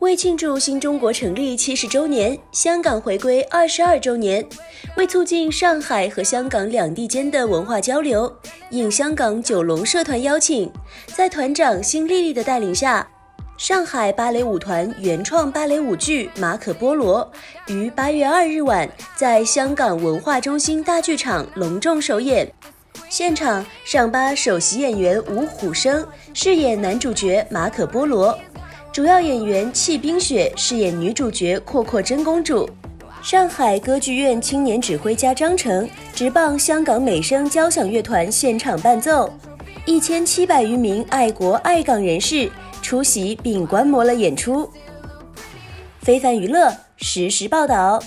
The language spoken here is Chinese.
为庆祝新中国成立七十周年、香港回归二十二周年，为促进上海和香港两地间的文化交流，应香港九龙社团邀请，在团长辛丽丽的带领下，上海芭蕾舞团原创芭蕾舞剧《马可波罗》于八月二日晚在香港文化中心大剧场隆重首演。现场，上巴首席演员吴虎生饰演男主角马可波罗，主要演员戚冰雪饰演女主角阔阔真公主。上海歌剧院青年指挥家张成直棒香港美声交响乐团现场伴奏，一千七百余名爱国爱港人士出席并观摩了演出。非凡娱乐实时报道。